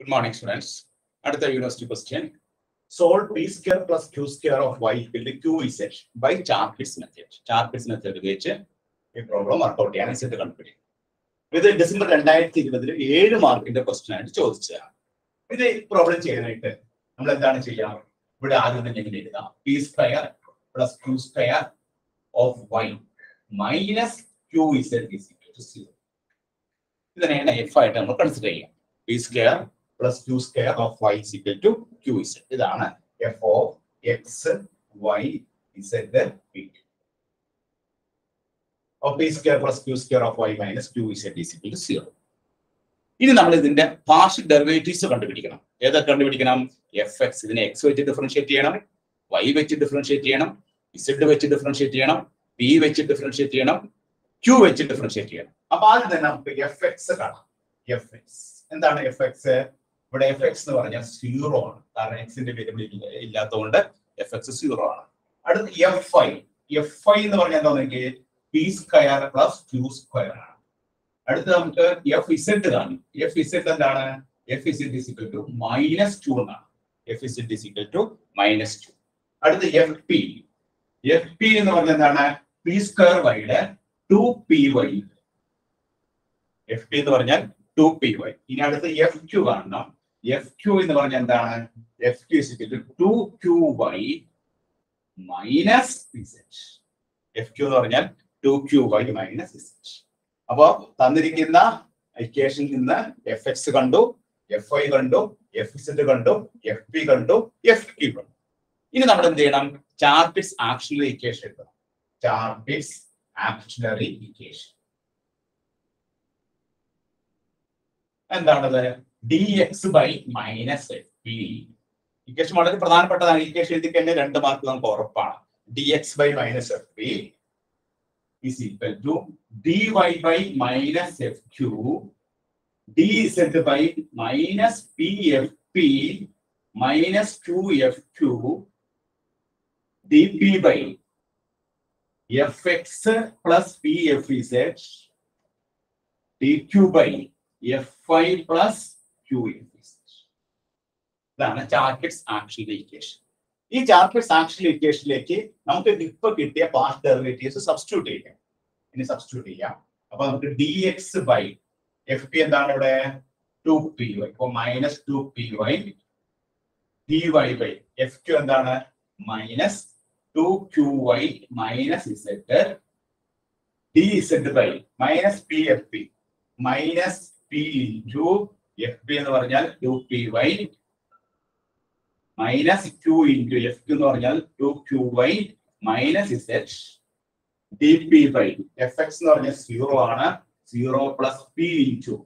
Good morning, students. അടുത്ത university question solve p square plus q square of y equal to q is h. By Charpit's method Charpit's method ഉപയോഗിച്ച് ഈ problem workout ചെയ്യാൻ ഇസെറ്റ് കണ്ടുപിടിക്കും ഇത് December രണ്ടായിരത്തി ഇരുപതിൽ ഏഴ് മാർക്കിന്റെ ക്വസ്റ്റ്യൻ ആയിട്ട് ചോദിച്ചതാണ് ഇത് പ്രോബ്ലം ചെയ്യാനായിട്ട് നമ്മൾ എന്താണ് ചെയ്യാം? ഇവിടെ ആദ്യം തന്നെ ഇങ്ങനെ എഴുതാം. P square plus q square of y minus q is to zero ഇതിനെയാണ് എഫ് ആയിട്ട് നമ്മൾ കൺസിഡർ ചെയ്യാം? P square plus q square of y is to q z ഇതാണ് f of x y z p square plus q square of y minus q z is equal to zero ഇനി നമ്മൾ ഇതിന്റെ partial derivatives കണ്ടുപിടിക്കണം. ഏതൊക്കെ കണ്ടുപിടിക്കണം? F X ഇതിനെ X വെച്ച് differentiate ചെയ്യണം. വൈ വെച്ച് ഡിഫറൻഷിയേറ്റ് ചെയ്യണം. ഇസഡ് വെച്ച് ഡിഫറൻഷിയേറ്റ് ചെയ്യണം. പി വെച്ച് ഡിഫറൻഷിയേറ്റ് ചെയ്യണം. ക്യൂ വെച്ച് ഡിഫറൻഷിയേറ്റ് ചെയ്യണം. അപ്പൊ ആദ്യം തന്നെ നമുക്ക് എഫ് എക്സ് കാണാം. എഫ് എക്സ് എന്താണ് എഫ് എക്സ് ഇവിടെ എഫ് എക്സ് എന്ന് പറഞ്ഞാൽ സീറോ ആണ്. കാരണം എക്സിന്റെ വേരിയബിൾ ഇല്ലാത്തതുകൊണ്ട് എഫ് എക്സ് സീറോ ആണ്. അടുത്ത എഫ് ഐ എഫ് ഐ എന്ന് പറഞ്ഞാൽ എന്താ നോക്കിയേ? P square plus q square ആണ്. അടുത്ത നമുക്ക് എഫ് ഇസെഡ് കാണും. എഫ് ഇസെഡ് എന്താണ്? F z is equal to minus two എന്നാണ്. F z is equal to minus two അടുത്ത എഫ് പി എഫ് പി എന്ന് പറഞ്ഞാൽ എന്താണ്? പി സ്ക്വയർ വൈയുടെ two p y f p എന്ന് പറഞ്ഞാൽ ടു പി വൈ ഇനി അടുത്ത എഫ് ക്യു കാണണം. എഫ് ക്യു എന്ന് പറഞ്ഞാൽ എന്താണ്? F q is equal to q y minus z f q എന്ന് പറഞ്ഞാൽ two q y minus z അപ്പോ തന്നിരിക്കുന്ന ഇക്വേഷനിൽ നിന്ന് എഫ് എക്സ് കണ്ടു എഫ് ഐ കണ്ടു എഫ് ഇസെഡ് കണ്ടു എഫ് പി കണ്ടു എഫ് ക്യു കണ്ടു. ഇനി നമ്മൾ എന്ത് ചെയ്യണം? ചാർപ്പിസ് ആക്ഷണറി ഇക്വേഷൻ എഴുതണം. ചാർബിസ് ആക്ഷണറി ഇക്വേഷൻ എന്താണത്? D x by minus f equation വളരെ പ്രധാനപ്പെട്ടതാണ്. ഇക്വേഷൻ എഴുതി രണ്ട് മാർക്ക് നമുക്ക് ഉറപ്പാണ്. D x by minus f p is equal to dy by minus fq dz by minus pfp minus 2fq dp by fx plus pfz dq by qfz ഇതാണ് ചാർക്കറ്റ്സ് action equation ഈ ചാർക്കറ്റ്സ് ആക്ഷണറി ഇക്വേഷനിലേക്ക് നമുക്ക് ഇപ്പൊ കിട്ടിയ part derivatives substitute ചെയ്യാം. ഇനി substitute ചെയ്യാം. അപ്പൊ നമുക്ക് d x by f p എന്താണ് ഇവിടെ? ടു പി വൈ ഇപ്പൊ minus two p y d y by f q എന്താണ്? Minus two q y minus z d z by minus p f p minus p into f p എന്ന് പറഞ്ഞാൽ two p y minus q into f q എന്ന് പറഞ്ഞാൽ two q y minus z d p by f x എന്ന് പറഞ്ഞാൽ zero ആണ്. Zero plus p into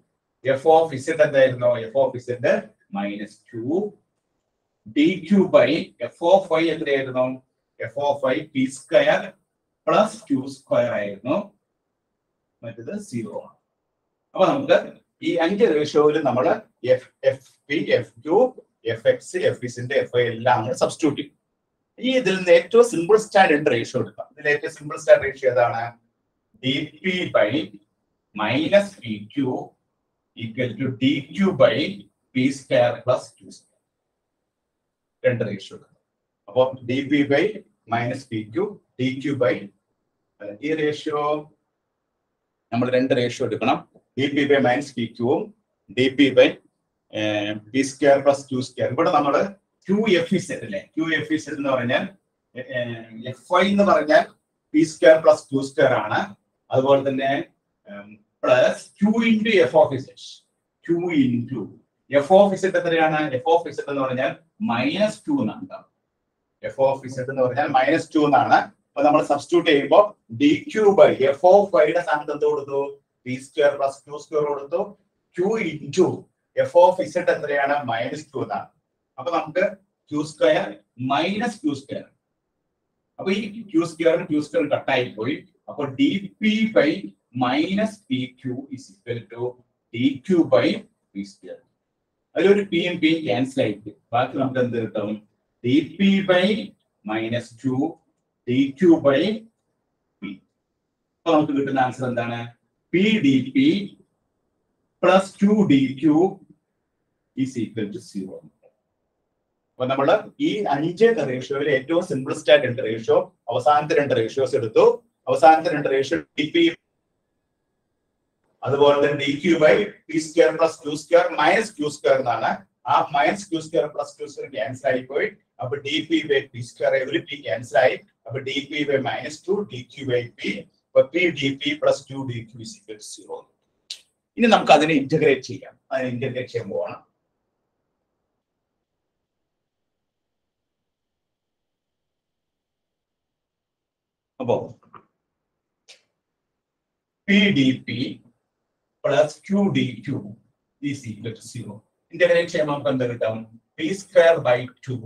f of z എന്തായിരുന്നു? F of z minus q d q by f of i എത്രയായിരുന്നു f of i p square plus q square ആയിരുന്നു. മറ്റത് zero ആണ്. അപ്പൊ നമുക്ക് ഈ അഞ്ച് റേഷ്യോയിൽ നമ്മൾ f f p f q f x f ഇസിന്റെ F I എല്ലാം നമ്മൾ സബ്സ്റ്റിറ്റ്യൂട്ട് ചെയ്യും. ഈ ഇതിൽ നിന്ന് ഏറ്റവും സിമ്പിൾ സ്റ്റാൻഡേർഡ് റേഷ്യോ എടുക്കാം. ഇതിൽ ഏറ്റവും സിമ്പിൾ സ്റ്റാൻഡ് റേഷ്യോ ഏതാണ്? D p by minus p q equal to d q by p square plus q square രണ്ട് റേഷ്യോ എടുക്കാം. അപ്പോൾ d p by minus p q d q by ഈ ratio നമ്മൾ രണ്ട് റേഷ്യോ എടുക്കണം. D p by minus p ക്യൂവും d p by p square plus q square ഇവിടെ നമ്മൾ Q f z അല്ലേ ക്യൂ എഫ് സെറ്റ് എന്ന് പറഞ്ഞാൽ എഫ് ഐ എന്ന് പറഞ്ഞാൽ p square plus q square ആണ്. അതുപോലെ തന്നെ plus q into f of z q into f of z എത്രയാണ്? എഫ് ഓഫ് ഇസെഡ് എന്ന് പറഞ്ഞാൽ മൈനസ് ക്യൂ എന്നാണ് എഫ് ഓഫ് ഇസെഡ് എന്ന് പറഞ്ഞാൽ മൈനസ് ടു എന്നാണ്. അപ്പൊ നമ്മൾ സബ്സ്റ്റിറ്റ്യൂട്ട് ചെയ്യുമ്പോൾ d q by f of വൈയുടെ സ്ഥാനത്ത് എന്ത് കൊടുത്തു? P square plus q square കൊടുത്തു q into f of z എത്രയാണ്? മൈനസ് ടു എന്നാണ്. അപ്പൊ നമുക്ക് q square minus q square അപ്പൊ ഈ ക്യൂ സ്ക്വയറും ക്യൂ സ്ക്വയറും കട്ടായി പോയി അപ്പൊ d p by minus p q is equal to d q by p square അതിലൊരു പി എം പി ക്യാൻസൽ ആയിട്ട്. ബാക്കി നമുക്ക് എന്ത് കിട്ടും? D p by minus q d q by p അപ്പൊ നമുക്ക് കിട്ടുന്ന ആൻസർ എന്താണ്? P plus two d q is equal to zero അപ്പൊ നമ്മൾ ഈ അഞ്ച് റേഷ്യോയിൽ ഏറ്റവും സിംപിളസ്റ്റ് ആയിട്ട് രണ്ട് റേഷ്യോ അവസാനത്തെ രണ്ട് റേഷ്യോസ് എടുത്തു. അവസാനത്തെ രണ്ട് റേഷ്യോ ഡി പി അതുപോലെ തന്നെ d q by p square plus q square minus q square എന്നാണ്. ആ minus q square plus q square cancel ആയിപ്പോയി അപ്പൊ d p by p square ഒരു പി ക്യാൻസൽ ആയി. അപ്പൊ d p by minus two d q by p അപ്പൊ p d p plus two d q zero ഇനി നമുക്ക് അതിനെ integrate ചെയ്യാം. അതിനെ ഇന്റഗ്രേറ്റ് ചെയ്യാൻ പോവാണ്. അപ്പോ p d p plus q d q is equal to zero integrate ചെയ്യുമ്പോൾ നമുക്ക് എന്ത് കിട്ടും? P square by two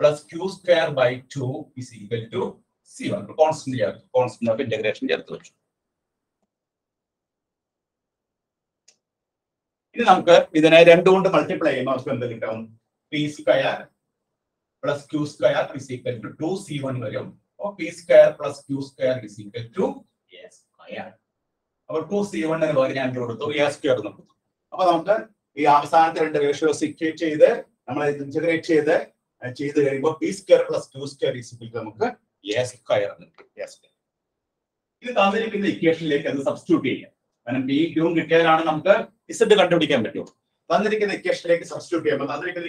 plus q square by two is equal to zero constant ചേർത്ത് കോൺസ്റ്റന്റ് ഓഫ് ഇന്റഗ്രേഷൻ ചേർത്ത് വെച്ചു. ഇനി നമുക്ക് ഇതിനെ രണ്ടുകൊണ്ട് മൾട്ടിപ്ലൈ ചെയ്യുമ്പോൾ നമുക്ക് എന്ത് കിട്ടും? P square plus q square is equal to two c one വരും. അപ്പോൾ p square plus q square is equal to a square അപ്പോൾ ടു സി വണ്ണിന് പകരം ഞാൻ കൊടുത്തു. എ സ്ക്വയർ എന്ന് കൊടുത്തു. അപ്പൊ നമുക്ക് ഈ അവസാനത്തെ രണ്ട് റേഷ്യോസ് ഇക്വേറ്റ് ചെയ്ത് നമ്മൾ ഇന്റഗ്രേറ്റ് ചെയ്ത് ചെയ്ത് കഴിയുമ്പോൾ p square plus q square is equal നമുക്ക് ഇത് കിട്ടിയാലാണ് നമുക്ക് ഇസഡ് കണ്ടുപിടിക്കാൻ പറ്റും തന്നിരിക്കുന്ന ഇക്വേഷനിലേക്ക് സബ്സ്റ്റിറ്റ്യൂട്ട് ചെയ്യുമ്പോൾ തന്നിരിക്കുന്ന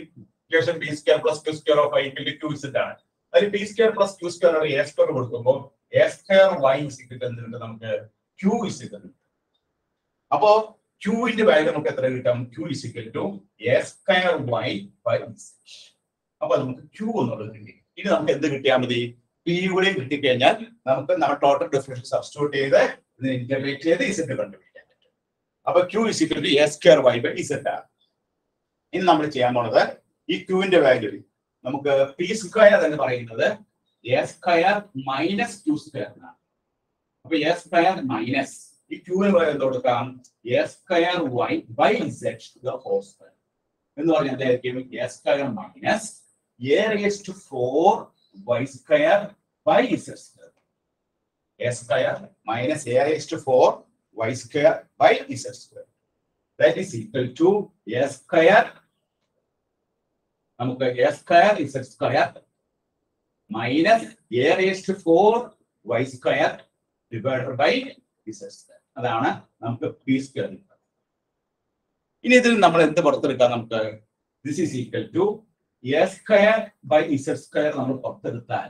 അതിൽ b square plus q square a square കൊടുക്കുമ്പോൾ a square y is equal എന്തുണ്ട്? നമുക്ക് ക്യൂ ഇസിക്കൽ അപ്പോ ക്യൂവിന്റെ വാല്യൂ നമുക്ക് എത്ര കിട്ടും? Q is equal to a square y by അപ്പൊ നമുക്ക് ക്യൂ എന്നുള്ളത് കിട്ടി. ഇനി നമുക്ക് എന്ത് കിട്ടിയാൽ മതി? പി കൂടെ കിട്ടിക്കഴിഞ്ഞാൽ നമുക്ക് നമ്മൾ ടോട്ടൽ ഡിഫറൻഷ്യൽ സബ്സ്റ്റിറ്റ്യൂട്ട് ചെയ്ത് ഇന്റഗ്രേറ്റ് ചെയ്ത് ഇസെറ്റ് കണ്ടുപിടിക്കാൻ പറ്റും. അപ്പൊ q is equal to a square y by z ആണ്. ഇനി നമ്മൾ ചെയ്യാൻ പോണത് ഈ ക്യൂവിന്റെ വാല്യൂ നമുക്ക് പി സ്ക്വയർ എന്ന് പറയുന്നത് a square minus q square എന്നാണ്. അപ്പൊ എ സ്ക്വയർ മൈനസ് ഈ ക്യൂവിന് പകരം കൊടുക്കാം? A square y by the whole square എന്ന് പറഞ്ഞാൽ എന്തായിരിക്കും? A square minus a raise to four square a square minus a raise to four y square by z square that is equal to a square നമുക്ക് a square z square minus a raise to four y square divided by z square അതാണ് നമുക്ക് P square ഇനി ഇതിൽ നമ്മൾ എന്ത് പുറത്തെടുക്കാം? നമുക്ക് this is equal to a square by z square നമ്മൾ പുറത്തെടുത്താൽ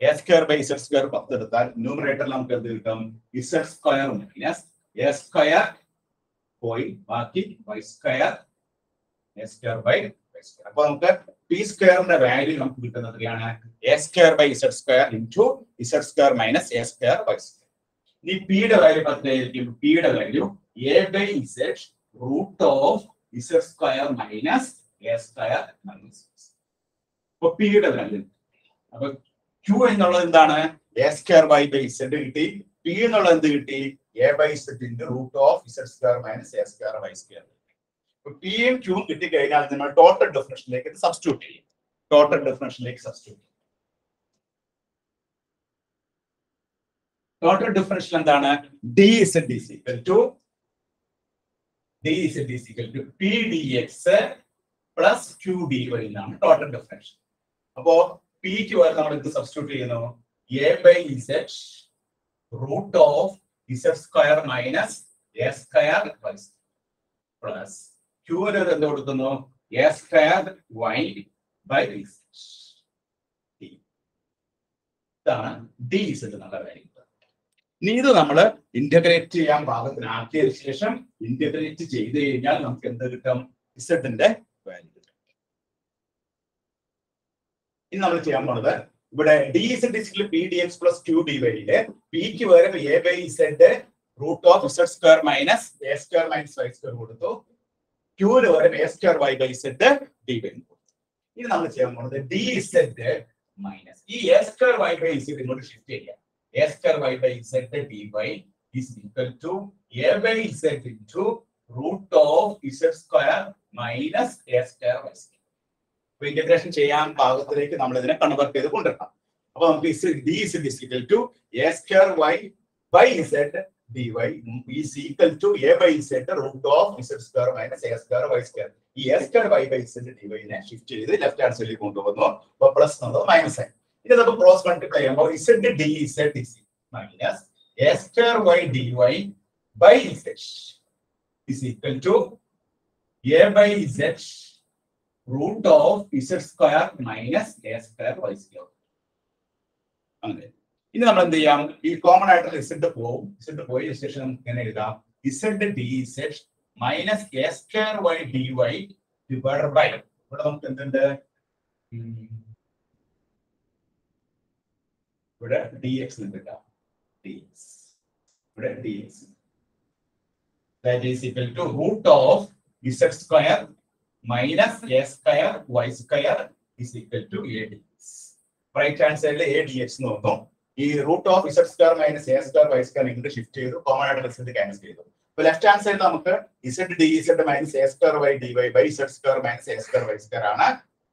a square by z square പുറത്തെടുത്താൽ ന്യൂമറേറ്ററിൽ നമുക്ക് എന്ത് കിട്ടും? Z square minus a square പോയി ബാക്കി y square a square by അപ്പൊ നമുക്ക് പി സ്ക്വയറിന്റെ വാല്യൂ നമുക്ക് കിട്ടുന്നത് എത്രയാണ്? A square by z square into z square minus a square by square ഇനി പിയുടെ വാല്യൂ പത്തായിരിക്കും പിയുടെ value a by z root of z square minus a square minus അപ്പൊ പിയുടെ വാല്യൂ അപ്പൊ ക്യൂ എന്നുള്ളത് എന്താണ്? A square by by z കിട്ടി. പി എന്നുള്ളത് എന്ത് കിട്ടി? A by z into root of z square minus a square by square പിയും ക്യൂവും കിട്ടിക്കഴിഞ്ഞാൽ നമ്മൾ ടോട്ടൽ ഡെഫിനേഷനിലേക്ക് ഇത് സബ്സ്റ്റിറ്റ്യൂട്ട് ചെയ്യും. ടോട്ടൽ ഡെഫിനേഷനിലേക്ക് സബ്സ്റ്റിറ്റ്യൂട്ട് ചെയ്യും. ടോട്ടൽ ഡിഫറൻഷ്യൽ എന്താണ്? D z d equal to d z d equal to p d x plus q d വരുന്നതാണ് ടോട്ടൽ ഡിഫറൻഷ്യൽ അപ്പോ പി പിക്ക് വരെ നമ്മൾ ഇത് സബ്സ്റ്റിറ്റ്യൂട്ട് ചെയ്യുന്നു? A by z root of z square minus a square plus plus ക്യൂവിന് എന്ത് കൊടുക്കുന്നു? A square Y by ഇതാണ് ഡി ഇസെഡ് എന്നുള്ള ഇനി ഇത് നമ്മൾ ഇന്റഗ്രേറ്റ് ചെയ്യാൻ പാകത്തിനാക്കിയ ശേഷം ഇന്റഗ്രേറ്റ് ചെയ്ത് കഴിഞ്ഞാൽ നമുക്ക് എന്ത് കിട്ടും? ഇസഡിന്റെ ഇനി നമ്മൾ ചെയ്യാൻ പോണത് ഇവിടെ d z is equal p d x plus q d വൈയിൽ പിക്ക് പകരം a by z root of z square minus a square minus y square കൊടുത്തു. ക്യൂന് പകരം a square y by z d y കൊടുത്തു. ഇനി നമ്മൾ ചെയ്യാൻ പോണത് ഡി ഇസഡ് മൈനസ് ഈ a square y by z ഇങ്ങോട്ട് ഷിഫ്റ്റ് ചെയ്യാം. Square y by by d y is equal to a by z into root of z square minus a square y square അപ്പൊ integration ചെയ്യാൻ പാകത്തിലേക്ക് നമ്മൾ ഇതിനെ convert ചെയ്ത് കൊണ്ടുവരണം. അപ്പൊ നമുക്ക് d is is equal to a square y by z d y is equal to a by z root of z square minus a square y square ഈ a square y by z d വൈനെ shift ചെയ്ത് left hand സൈഡിൽ കൊണ്ടുവന്നു. അപ്പൊ plus എന്നുള്ളത് minus ആയി. ഇനി നമുക്ക് cross multiply ചെയ്യുമ്പോൾ z d z is minus a square y d y by z is equal to a by z root of z square minus a square y square. അങ്ങനെ. ഇനി നമ്മൾ എന്ത് ചെയ്യാം? ഈ കോമൺ ആയിട്ടുള്ള ഇസഡ് പോവും. Z പോയ ശേഷം നമുക്ക് ഇങ്ങനെ എഴുതാം? Z d z minus a square y d y divide by ഇവിടെ നമുക്ക് എന്തുണ്ട്? ഉം. ഇവിടെ ഡി എക്സ് ഉണ്ട് ഡി എക്സ് ഇവിടെ d x that is equal to root of z square minus a square y square is equal to a dx. Right hand സൈഡിൽ a D x എന്ന് വന്നു. ഈ root of z square minus a square y square ഇങ്ങോട്ട് shift ചെയ്തു. Common ആയിട്ട് result cancel ചെയ്തു. അപ്പൊ left hand സൈഡിൽ നമുക്ക് z d z minus a square y d y by z square minus a square y square ആണ്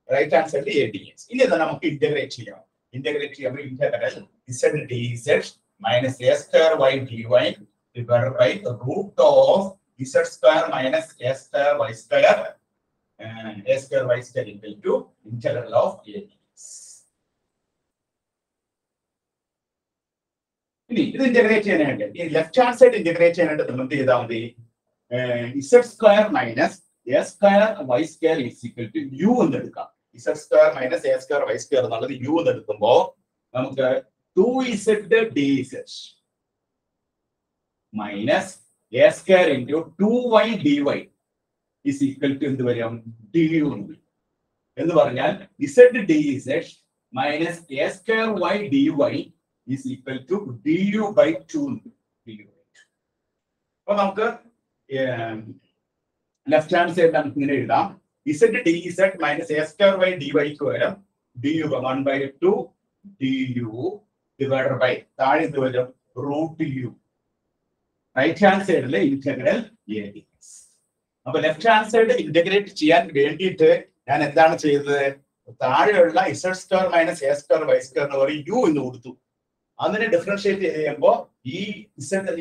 right hand സൈഡിൽ a D x ഇനി ഇത് നമുക്ക് ഇന്റഗ്രേറ്റ് ചെയ്യാം. ഇന്റഗ്രേറ്റ് ചെയ്യുമ്പോൾ integral z d z minus a square y d y divided by the root of z square minus a square y square and a square y square equal to integral of a dx. ഇനി ഇത് integrate ചെയ്യാനായിട്ട് ഈ left hand side integrate ചെയ്യാനായിട്ട് നമ്മൾ എന്ത് ചെയ്താൽ മതി z square minus a square y square to u എന്ന് എടുക്കാം z square minus a square y square എന്നുള്ളത് യു എന്ന് എടുക്കുമ്പോൾ നമുക്ക് two z d z minus a square into two y d y is equal to എന്ത് വരും? D u എന്ന് പറഞ്ഞാൽ z d z minus a square y d y is equal to d u by two d u അപ്പൊ നമുക്ക് left hand side നമുക്ക് ഇങ്ങനെ എഴുതാം. Z d z minus a square y d വൈക്ക് പകരം d u one by two d u divider by താഴെ എന്ത് വരും? റൂട്ട് യു റൈറ്റ് ഹാൻഡ് സൈഡിലെ ഇന്റഗ്രൽ എ ഡി എക്സ് അപ്പൊ ലെഫ്റ്റ് ഹാൻഡ് സൈഡ് ഇന്റഗ്രേറ്റ് ചെയ്യാൻ വേണ്ടിയിട്ട് ഞാൻ എന്താണ് ചെയ്തത്? താഴെയുള്ള z square minus a square y square എന്ന് പറയും യു എന്ന് കൊടുത്തു. അതിനെ ഡിഫറൻഷിയേറ്റ് ചെയ്യുമ്പോൾ ഈ ഇസഡ്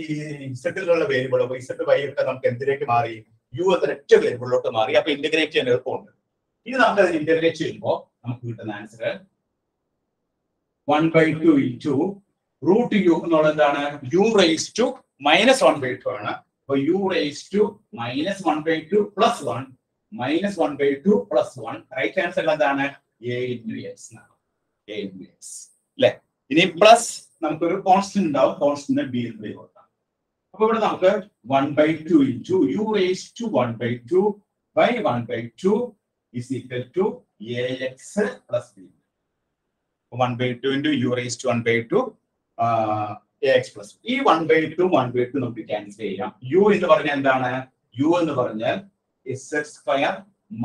ഇസഡിലുള്ള വേരിയബിൾ അപ്പൊ ഇസഡ് വൈ ഒക്കെ നമുക്ക് എന്തിലേക്ക് മാറി? യു എന്ന ഒറ്റ വേരിയബിളിലോട്ട് മാറി. അപ്പൊ ഇന്റഗ്രേറ്റ് ചെയ്യാൻ എളുപ്പമുണ്ട്. ഇനി നമുക്ക് അതിന് ഇന്റഗ്രേറ്റ് ചെയ്യുമ്പോൾ നമുക്ക് കിട്ടുന്ന answer one by two into root u എന്നുള്ള എന്താണ്? U raise to minus one by two ആണ്. അപ്പൊ u raise to minus one by two plus one minus one by two plus one right answer എന്താണ്? A into x a into x അല്ലെ ഇനി plus നമുക്കൊരു constant ഉണ്ടാവും. Constant B എന്ന് കൊടുക്കാം. അപ്പൊ ഇവിടെ നമുക്ക് one by two into u raise to one by two by one by two is equal to a x plus b one by two into u raise to one by two x plus e one by two one by two നമുക്ക് cancel ചെയ്യാം. U എന്ന് പറഞ്ഞാൽ എന്താണ്? U എന്ന് പറഞ്ഞാൽ z square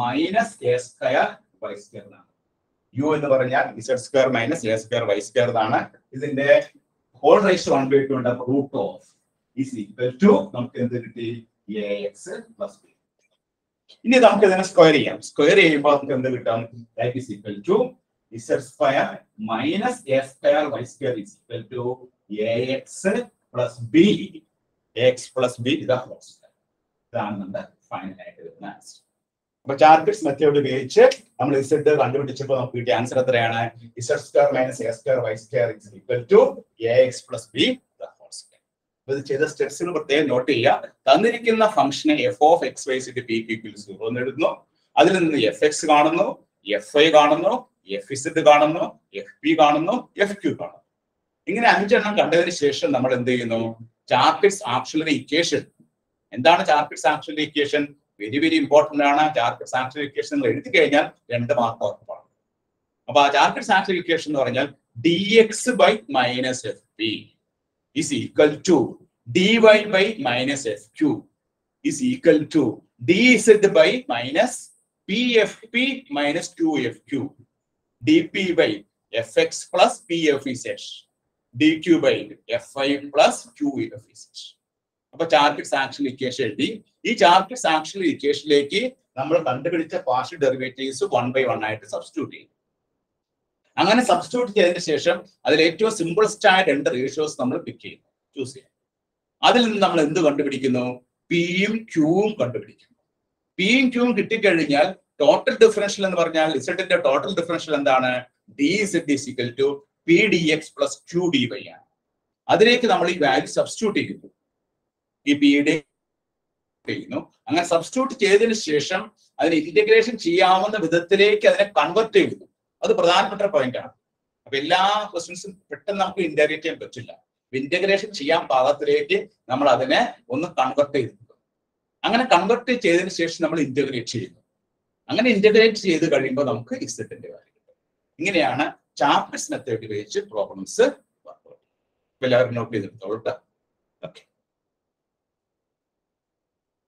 minus a square y square എന്നാണ് u എന്ന് പറഞ്ഞാൽ z square minus a square y square ആണ് ഇതിന്റെ whole raise one by two ഉണ്ട് root of is equal to നമുക്ക് എന്ത് കിട്ടി? എ എക്സ് പ്ലസ് ബി ഇനി നമുക്ക് ഇതിനെ സ്ക്വയർ ചെയ്യാം. സ്ക്വയർ ചെയ്യുമ്പോൾ നമുക്ക് എന്ത് കിട്ടാം? That is equal to z square minus a square y square is equal to ax plus b x plus b ഇതാ ഹോൾ സ്ക്വയർ ഇതാണ് നമ്മുടെ ഫൈനൽ ആയിട്ട് അപ്പൊ മെത്തേഡ് ഉപയോഗിച്ച് നമ്മൾ ഇസഡ് കണ്ടുപിടിച്ചപ്പോൾ നമുക്ക് കിട്ടിയ ആൻസർ എത്രയാണ്? Z square minus a square y square is equal to a x plus b ഇത് ചെയ്ത സ്റ്റെപ്സിന് പ്രത്യേകം നോട്ട് ചെയ്യുക. തന്നിരിക്കുന്ന ഫംഗ്ഷനെ f of x y p zero എന്ന് അതിൽ നിന്ന് എഫ് എക്സ് കാണുന്നു എഫ് ഐ കാണുന്നു എഫ് കാണുന്നു എഫ് പി കാണുന്നു എഫ് കാണുന്നു. ഇങ്ങനെ അഞ്ചെണ്ണം കണ്ടതിന് ശേഷം നമ്മൾ എന്ത് ചെയ്യുന്നു? ചാർക്കിറ്റ്സ് ആക്ച്വലി ഇക്വേഷൻ എന്താണ് Charpit's actually equation very very important ആണ്. ചാർക്കിറ്റ്സ് ആക്ച്വലി ഇക്വേഷൻ നിങ്ങൾ എഴുതി കഴിഞ്ഞാൽ രണ്ട് മാർക്ക് ഉറപ്പാണ് അപ്പൊ ആ ചാർക്കിറ്റ്സ് ആക്ച്വൽ ഇക്വേഷൻ എന്ന് പറഞ്ഞാൽ d x by minus f p is equal to d y by minus f q is equal to d z by minus p f p minus two f fq is equal to dz by minus pfp minus 2fq dp by q by f i plus qfz അപ്പൊ ചാർക്കിറ്റ്സ് action equation എഴുതി. ഈ ചാർക്കിറ്റ്സ് actual ഇക്വേഷനിലേക്ക് നമ്മൾ കണ്ടുപിടിച്ച partial derivatives one by one ആയിട്ട് substitute ചെയ്യും. അങ്ങനെ substitute ചെയ്തതിന് ശേഷം അതിൽ ഏറ്റവും സിമ്പിൾസ്റ്റ് ആയ രണ്ട് റേഷ്യോസ് നമ്മൾ പിക്ക് ചെയ്യും ചൂസ് ചെയ്യാം. അതിൽ നിന്ന് നമ്മൾ എന്ത് കണ്ടുപിടിക്കുന്നു? പിയും ക്യൂവും കണ്ടുപിടിക്കുന്നു. പിയും ക്യൂവും കിട്ടിക്കഴിഞ്ഞാൽ ടോട്ടൽ ഡിഫറൻഷ്യൽ എന്ന് പറഞ്ഞാൽ ഇസഡിന്റെ ടോട്ടൽ ഡിഫറൻഷ്യൽ എന്താണ്? D z equal to p d x plus q d y ആണ്. അതിലേക്ക് നമ്മൾ ഈ വാല്യൂ സബ്സ്റ്റിറ്റ്യൂട്ട് ചെയ്യുന്നു. ഈ പി ഡി ചെയ്യുന്നു. അങ്ങനെ സബ്സ്റ്റിറ്റ്യൂട്ട് ചെയ്തതിനു ശേഷം അതിന് ഇന്റഗ്രേഷൻ ചെയ്യാവുന്ന വിധത്തിലേക്ക് അതിനെ കൺവെർട്ട് ചെയ്യുന്നു. അത് പ്രധാനപ്പെട്ട പോയിന്റ് ആണ്. അപ്പൊ എല്ലാ ക്വസ്റ്റ്യൻസും പെട്ടെന്ന് നമുക്ക് ഇന്റഗ്രേറ്റ് ചെയ്യാൻ പറ്റില്ല. ഇന്റഗ്രേഷൻ ചെയ്യാൻ പാകത്തിലേക്ക് നമ്മൾ അതിനെ ഒന്ന് കൺവെർട്ട് ചെയ്തിട്ടുണ്ട് അങ്ങനെ കൺവെർട്ട് ചെയ്തതിന് ശേഷം നമ്മൾ ഇന്റഗ്രേറ്റ് ചെയ്യുന്നു. അങ്ങനെ ഇന്റഗ്രേറ്റ് ചെയ്ത് കഴിയുമ്പോൾ നമുക്ക് ഇസഡിന്റെ വാല്യൂ കിട്ടും. ഇങ്ങനെയാണ് ചാപ്റ്റേഴ്സ് മെത്തേഡ് ഉപയോഗിച്ച് പ്രോബ്ലംസ് എല്ലാവരും നോട്ട് ചെയ്തെടുത്തോളൂ ഓക്കെ